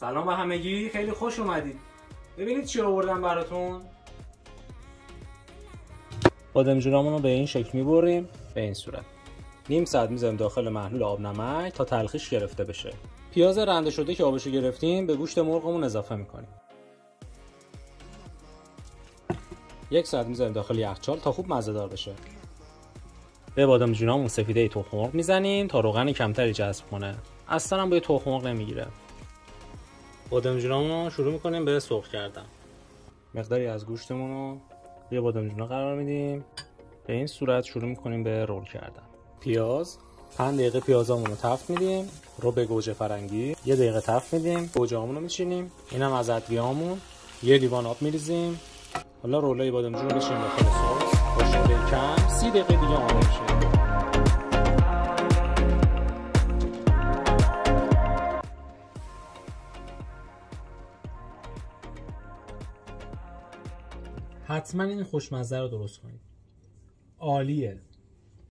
سلام به همگی خیلی خوش اومدید. ببینید چی آوردم براتون. بادمجونامون رو به این شکل می‌بریم. به این صورت. نیم ساعت می‌ذاریم داخل محلول آب نمک تا تلخیش گرفته بشه. پیاز رنده شده که آبشو گرفتیم به گوشت مرغمون اضافه می‌کنیم. یک ساعت می‌ذاریم داخل یخچال تا خوب مزه دار بشه. به بادمجونامون سفیده تخم مرغ می‌زنیم تا روغن کمتری جذب کنه. اصلا هم با تخم مرغ نمی‌گیره. بادمجونامون رو شروع می‌کنیم به سرخ کردن. مقداری از گوشتمون رو روی بادمجونا قرار میدیم. به این صورت شروع می‌کنیم به رول کردن. پیاز. 5 دقیقه پیازامون رو تفت میدیم. رو به گوجه فرنگی. یه دقیقه تفت میدیم. گوجه رو میچینیم. اینم از ادویه‌هامون. یه لیوان آب میریزیم. حالا رولای بادمجون رو بشیم داخل سس. با شعله کم. 30 دقیقه دیگه آماده میشه. حتما این خوشمزه رو درست کنید. عالیه.